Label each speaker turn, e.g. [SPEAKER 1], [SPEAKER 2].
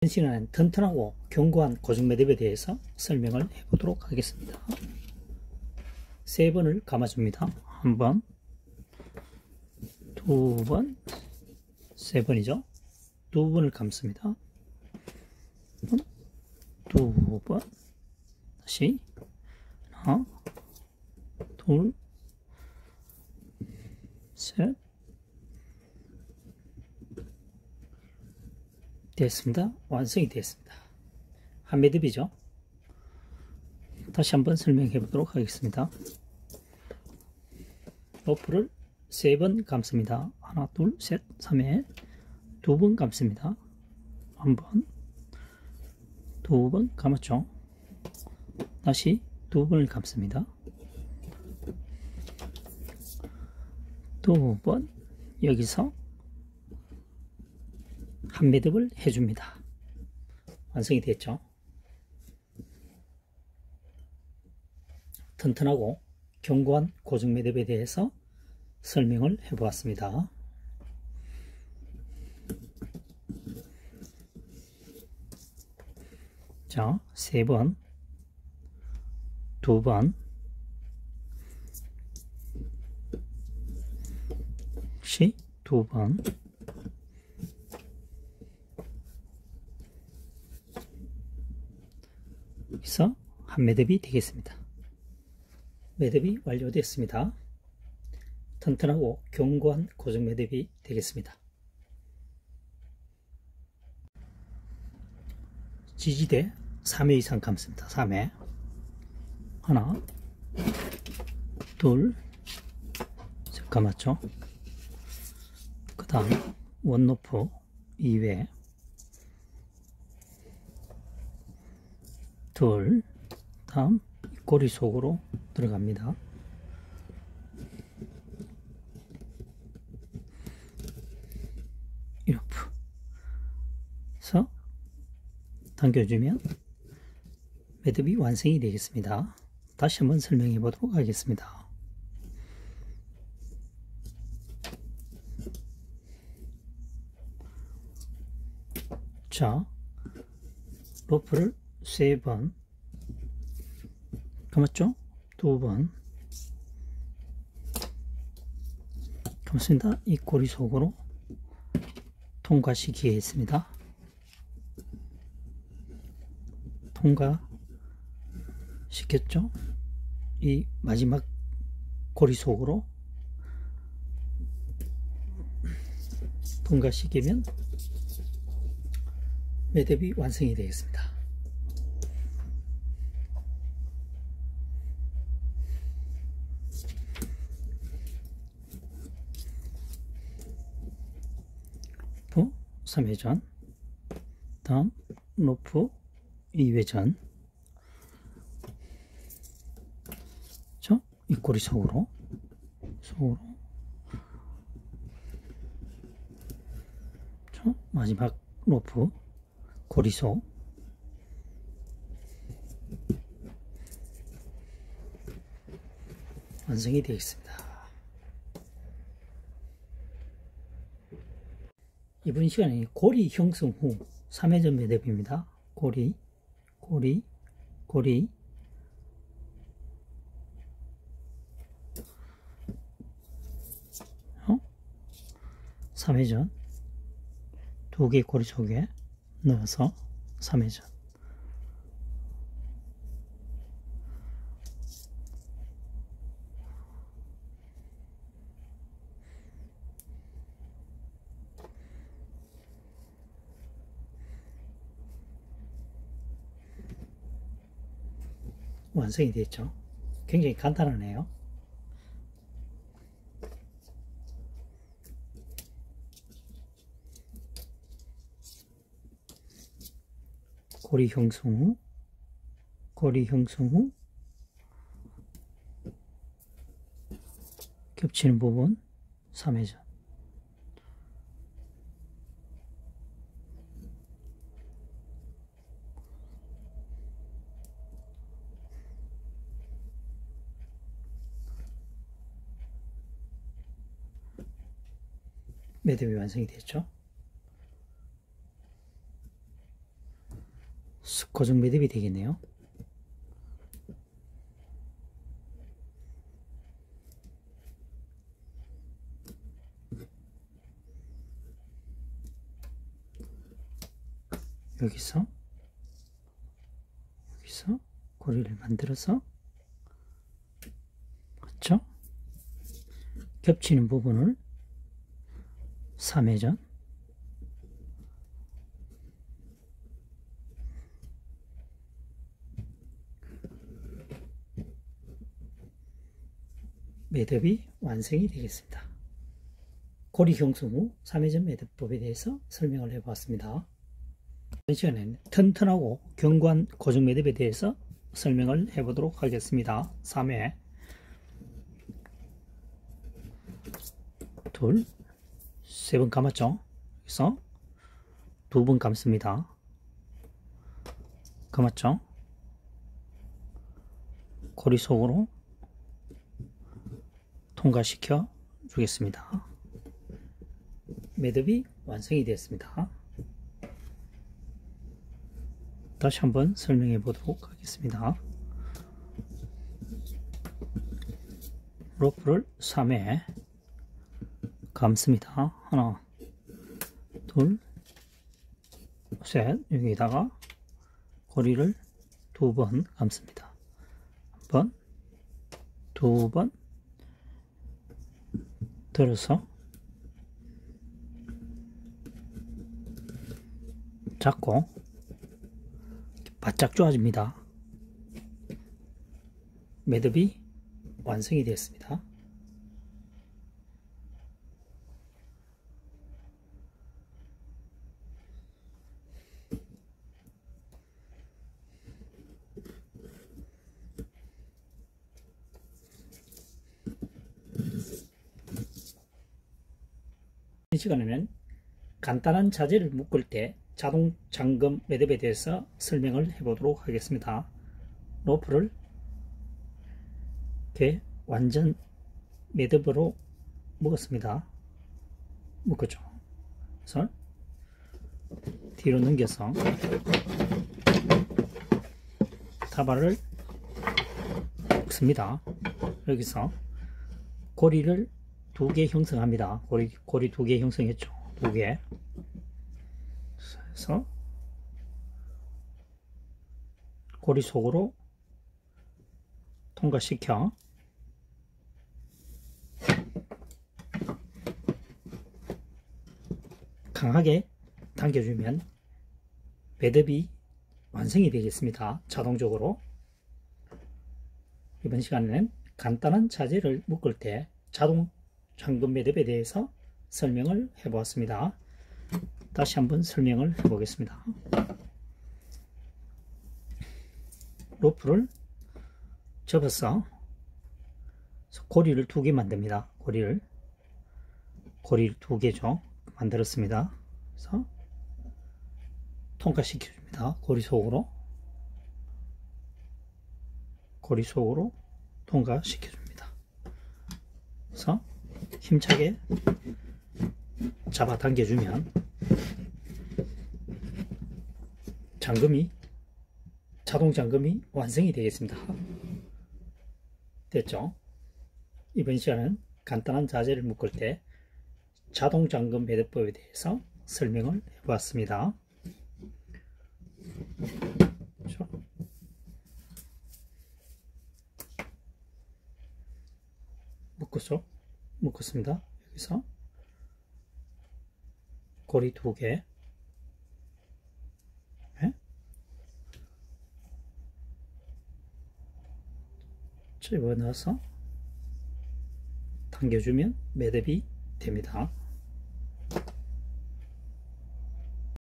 [SPEAKER 1] 이번 시간에는 튼튼하고 견고한 고정 매듭에 대해서 설명을 해보도록 하겠습니다. 세 번을 감아줍니다. 한 번, 두 번, 세 번이죠. 두 번을 감습니다. 두 번, 다시 하나, 둘, 셋, 됐습니다. 완성이 됐습니다. 한 매듭이죠. 다시 한번 설명해 보도록 하겠습니다. 로프를 세 번 감습니다. 하나, 둘, 셋, 3회 두 번 감습니다. 한 번, 두 번 감았죠. 다시 두 번을 감습니다. 두 번 여기서 한 매듭을 해줍니다. 완성이 됐죠. 튼튼하고 견고한 고정 매듭에 대해서 설명을 해보았습니다. 자, 세 번, 두 번, 시, 두 번, 여기서 한 매듭이 되겠습니다. 매듭이 완료됐습니다. 튼튼하고 견고한 고정 매듭이 되겠습니다. 지지대 3회 이상 감습니다. 3회 하나 둘 감았죠. 그 다음 원로프 2회 둘 다음 꼬리 속으로 들어갑니다. 이렇게 해서 당겨주면 매듭이 완성이 되겠습니다. 다시 한번 설명해 보도록 하겠습니다. 자, 로프를 세 번 감았죠? 두 번 감았습니다. 이 꼬리 속으로 통과시키게 했습니다. 통과 시켰죠? 이 마지막 고리 속으로 통과시키면 매듭이 완성이 되겠습니다. 로프 3회전 다음 로프 2회전. 저 입꼬리 속으로 속으로. 저 마지막 로프 고리 속. 완성이 되겠습니다. 이번 시간에 고리 형성 후 3회전 매듭입니다. 고리, 고리, 고리 어? 3회전 두 개 고리 속에 넣어서 3회전 완성이 됐죠. 굉장히 간단하네요. 고리 형성 후, 고리 형성 후, 겹치는 부분 3회전. 매듭이 완성이 됐죠. 고정 매듭이 되겠네요. 여기서 여기서 고리를 만들어서 그렇죠? 겹치는 부분을 3회전 매듭이 완성이 되겠습니다. 고리 후 3회전 매듭법에 대해서 설명을 해보았습니다. 이번 시간에는 튼튼하고 견고한 고정 매듭에 대해서 설명을 해보도록 하겠습니다. 3회 둘, 세 번 감았죠? 그래서 두 번 감습니다. 감았죠? 고리 속으로 통과시켜 주겠습니다. 매듭이 완성이 되었습니다. 다시 한번 설명해 보도록 하겠습니다. 로프를 3회 감습니다. 하나, 둘, 셋. 여기다가 고리를 두 번 감습니다. 한 번, 두 번, 들어서 잡고 바짝 조아집니다. 매듭이 완성이 되었습니다. 이 시간에는 간단한 자재를 묶을 때 자동 잠금 매듭에 대해서 설명을 해보도록 하겠습니다. 로프를 이렇게 완전 매듭으로 묶었습니다. 묶었죠. 그래서 뒤로 넘겨서 타발을 묶습니다. 여기서 고리를 두 개 형성합니다. 고리, 고리 두 개 형성했죠. 두 개. 그래서 고리 속으로 통과시켜 강하게 당겨주면 매듭이 완성이 되겠습니다. 자동적으로 이번 시간에는 간단한 자재를 묶을 때 자동 잠금 매듭에 대해서 설명을 해 보았습니다. 다시 한번 설명을 해 보겠습니다. 로프를 접어서 고리를 두 개 만듭니다. 고리를 고리를 두 개죠. 만들었습니다. 그래서 통과시켜 줍니다. 고리 속으로 고리 속으로 통과시켜 줍니다. 그래서 힘차게 잡아당겨 주면 잠금이 자동 잠금이 완성이 되겠습니다. 됐죠? 이번 시간은 간단한 자재를 묶을 때 자동 잠금 매듭법에 대해서 설명을 해보았습니다. 그렇죠? 묶었죠? 묶었습니다. 여기서 고리 두 개, 네? 집어넣어서 당겨주면 매듭이 됩니다.